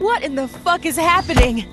What in the fuck is happening?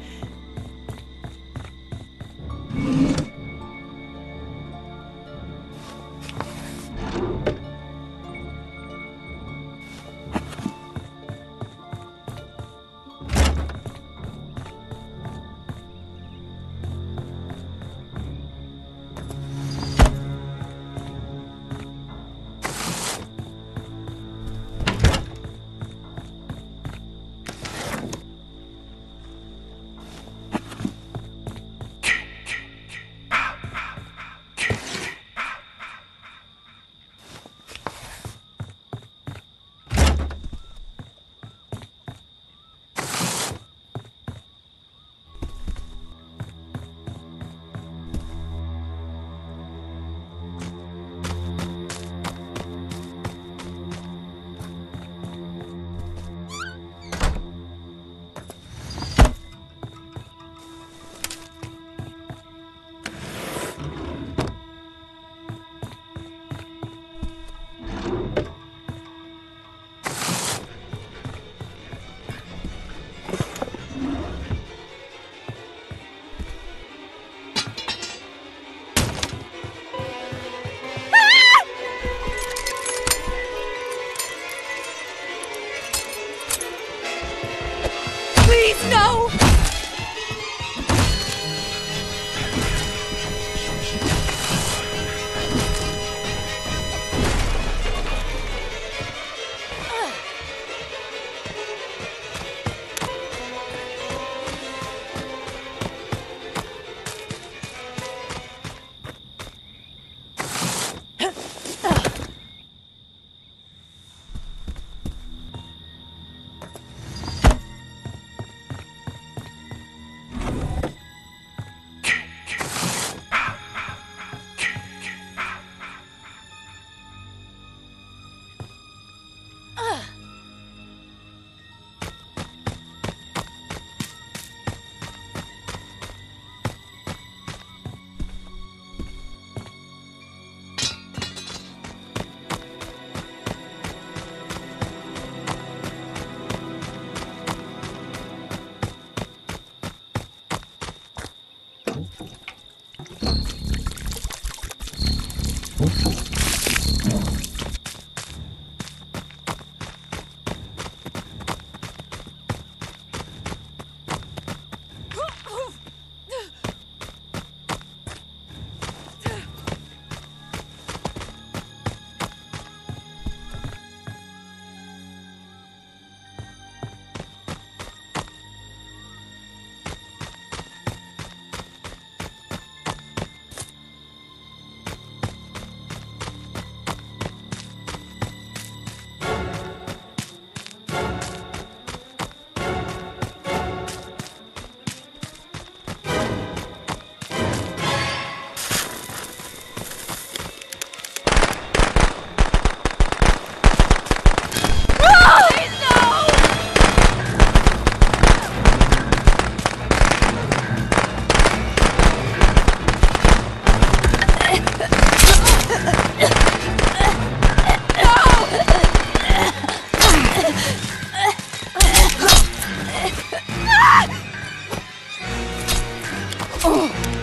Fuck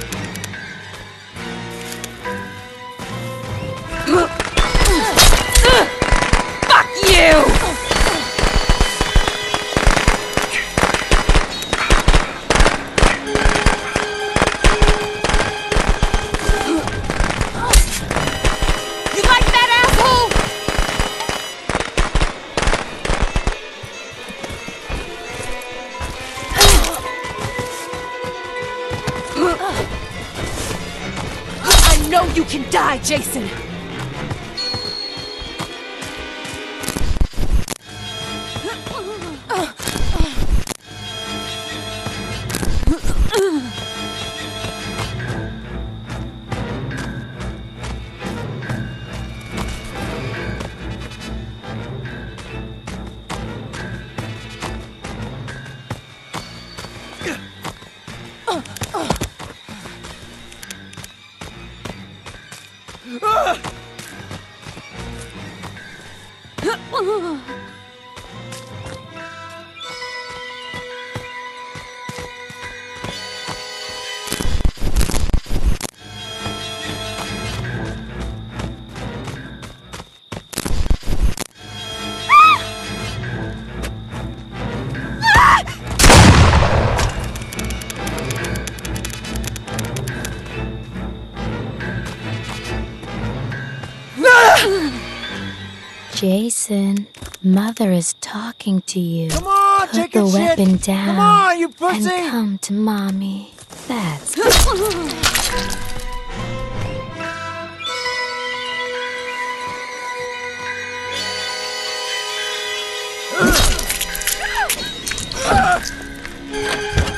know you can die, Jason! Jason, Mother is talking to you. Come on, Put take the shit. weapon down. Come on, you And come to mommy. That's